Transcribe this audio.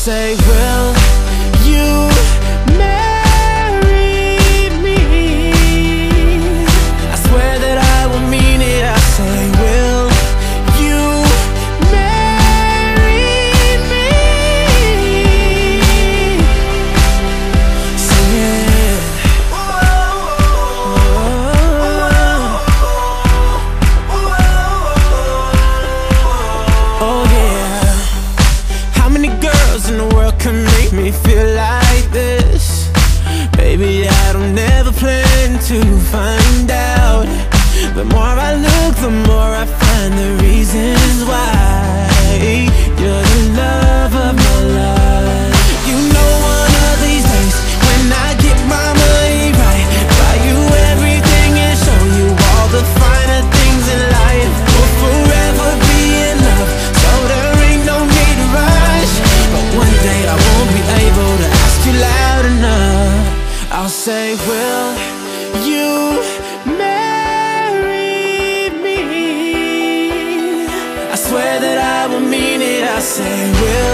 say well Maybe I don't ever plan to find out I'll say, will you marry me? I swear that I will mean it, I say, will